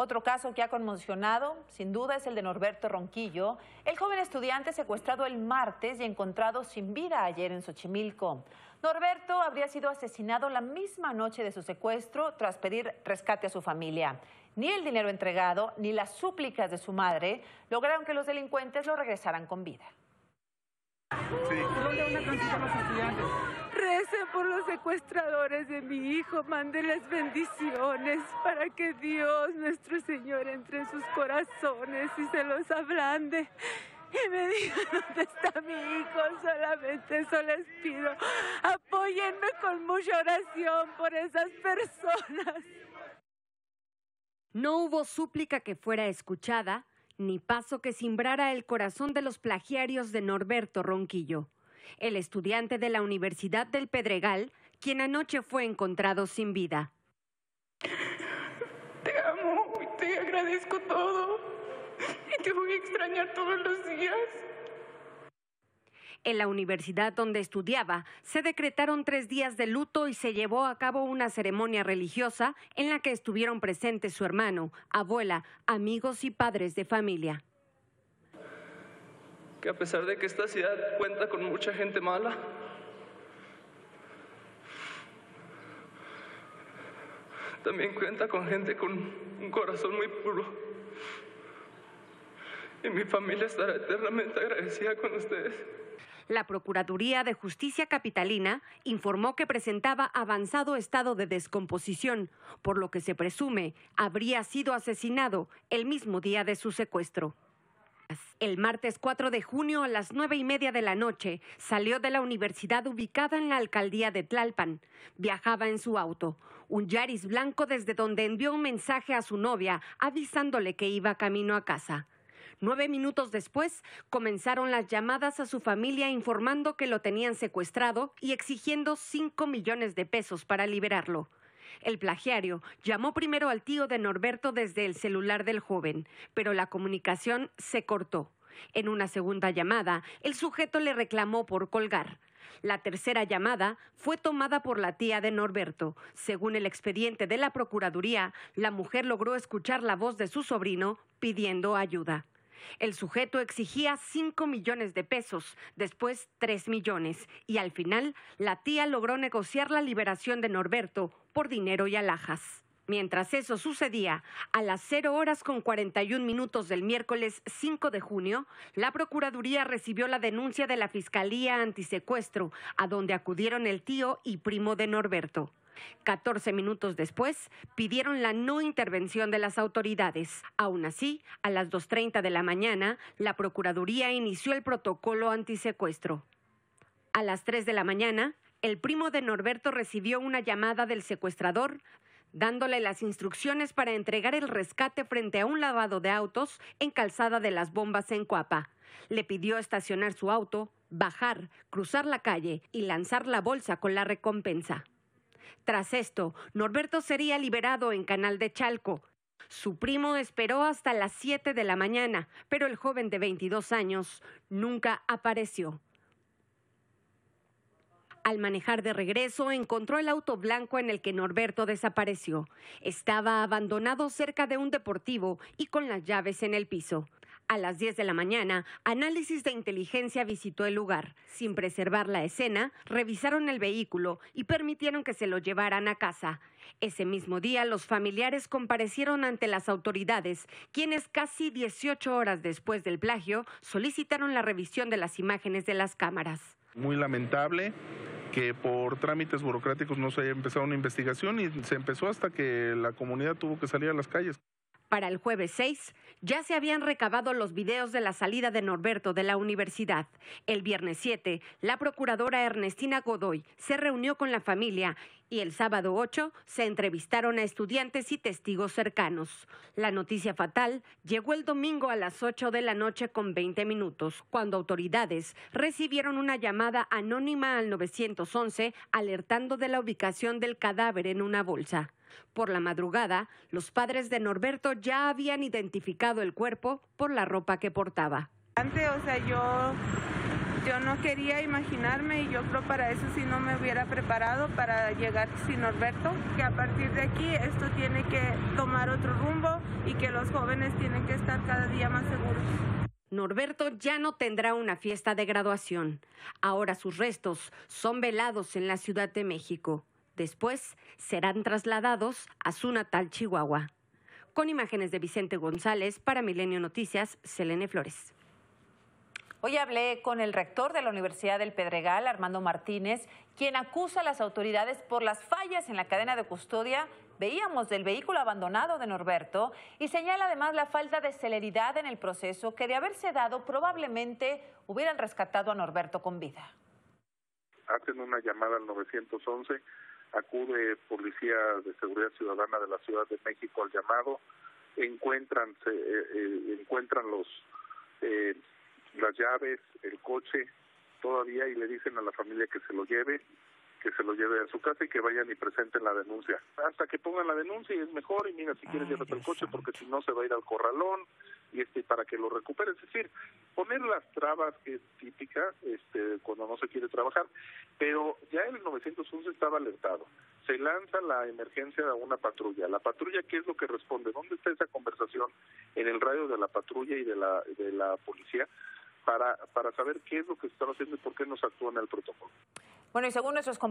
Otro caso que ha conmocionado, sin duda, es el de Norberto Ronquillo, el joven estudiante secuestrado el martes y encontrado sin vida ayer en Xochimilco. Norberto habría sido asesinado la misma noche de su secuestro tras pedir rescate a su familia. Ni el dinero entregado ni las súplicas de su madre lograron que los delincuentes lo regresaran con vida. Recen por los secuestradores de mi hijo, mándeles bendiciones para que Dios, nuestro Señor, entre en sus corazones y se los ablande. Y me diga dónde está mi hijo, solamente eso les pido. Apóyenme con mucha oración por esas personas. No hubo súplica que fuera escuchada, ni paso que simbrara el corazón de los plagiarios de Norberto Ronquillo el estudiante de la Universidad del Pedregal, quien anoche fue encontrado sin vida. Te amo y te agradezco todo. Y te voy a extrañar todos los días. En la universidad donde estudiaba se decretaron tres días de luto y se llevó a cabo una ceremonia religiosa en la que estuvieron presentes su hermano, abuela, amigos y padres de familia que a pesar de que esta ciudad cuenta con mucha gente mala, también cuenta con gente con un corazón muy puro. Y mi familia estará eternamente agradecida con ustedes. La Procuraduría de Justicia Capitalina informó que presentaba avanzado estado de descomposición, por lo que se presume habría sido asesinado el mismo día de su secuestro. El martes 4 de junio a las nueve y media de la noche salió de la universidad ubicada en la alcaldía de Tlalpan. Viajaba en su auto, un Yaris blanco desde donde envió un mensaje a su novia avisándole que iba camino a casa. Nueve minutos después comenzaron las llamadas a su familia informando que lo tenían secuestrado y exigiendo cinco millones de pesos para liberarlo. El plagiario llamó primero al tío de Norberto desde el celular del joven, pero la comunicación se cortó. En una segunda llamada, el sujeto le reclamó por colgar. La tercera llamada fue tomada por la tía de Norberto. Según el expediente de la Procuraduría, la mujer logró escuchar la voz de su sobrino pidiendo ayuda. El sujeto exigía 5 millones de pesos, después 3 millones, y al final la tía logró negociar la liberación de Norberto por dinero y alhajas. Mientras eso sucedía, a las 0 horas con 41 minutos del miércoles 5 de junio, la Procuraduría recibió la denuncia de la Fiscalía Antisecuestro, a donde acudieron el tío y primo de Norberto. 14 minutos después, pidieron la no intervención de las autoridades. Aún así, a las 2.30 de la mañana, la Procuraduría inició el protocolo antisecuestro. A las 3 de la mañana, el primo de Norberto recibió una llamada del secuestrador dándole las instrucciones para entregar el rescate frente a un lavado de autos en Calzada de las Bombas en Cuapa. Le pidió estacionar su auto, bajar, cruzar la calle y lanzar la bolsa con la recompensa. Tras esto, Norberto sería liberado en Canal de Chalco. Su primo esperó hasta las 7 de la mañana, pero el joven de 22 años nunca apareció. Al manejar de regreso, encontró el auto blanco en el que Norberto desapareció. Estaba abandonado cerca de un deportivo y con las llaves en el piso. A las 10 de la mañana, Análisis de Inteligencia visitó el lugar. Sin preservar la escena, revisaron el vehículo y permitieron que se lo llevaran a casa. Ese mismo día, los familiares comparecieron ante las autoridades, quienes casi 18 horas después del plagio solicitaron la revisión de las imágenes de las cámaras. Muy lamentable que por trámites burocráticos no se haya empezado una investigación y se empezó hasta que la comunidad tuvo que salir a las calles. Para el jueves 6 ya se habían recabado los videos de la salida de Norberto de la universidad. El viernes 7, la procuradora Ernestina Godoy se reunió con la familia y el sábado 8 se entrevistaron a estudiantes y testigos cercanos. La noticia fatal llegó el domingo a las 8 de la noche con 20 minutos, cuando autoridades recibieron una llamada anónima al 911 alertando de la ubicación del cadáver en una bolsa. Por la madrugada, los padres de Norberto ya habían identificado el cuerpo por la ropa que portaba. Antes, o sea, yo yo no quería imaginarme y yo creo para eso si no me hubiera preparado para llegar sin Norberto, que a partir de aquí esto tiene que tomar otro rumbo y que los jóvenes tienen que estar cada día más seguros. Norberto ya no tendrá una fiesta de graduación. Ahora sus restos son velados en la Ciudad de México. Después serán trasladados a su natal Chihuahua. Con imágenes de Vicente González para Milenio Noticias, Selene Flores. Hoy hablé con el rector de la Universidad del Pedregal, Armando Martínez, quien acusa a las autoridades por las fallas en la cadena de custodia veíamos del vehículo abandonado de Norberto y señala además la falta de celeridad en el proceso que de haberse dado probablemente hubieran rescatado a Norberto con vida. Hacen una llamada al 911, acude Policía de Seguridad Ciudadana de la Ciudad de México al llamado, encuentran, se, eh, eh, encuentran los eh, las llaves, el coche todavía y le dicen a la familia que se lo lleve que se lo lleve a su casa y que vayan y presenten la denuncia. Hasta que pongan la denuncia y es mejor y mira, si quieres llévate el coche porque si no se va a ir al corralón este para que lo recupere. Es decir, poner las trabas que es típica este, cuando no se quiere trabajar, pero ya el 911 estaba alertado. Se lanza la emergencia a una patrulla. La patrulla, ¿qué es lo que responde? ¿Dónde está esa conversación en el radio de la patrulla y de la, de la policía? Para, para saber qué es lo que se están haciendo y por qué no se actúa en el protocolo. Bueno, y según nuestros compañeros,